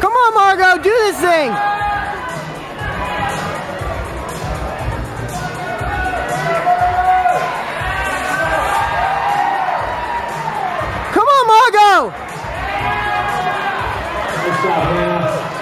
Come on, Margot, do this thing! Come on, Margot! Job, man.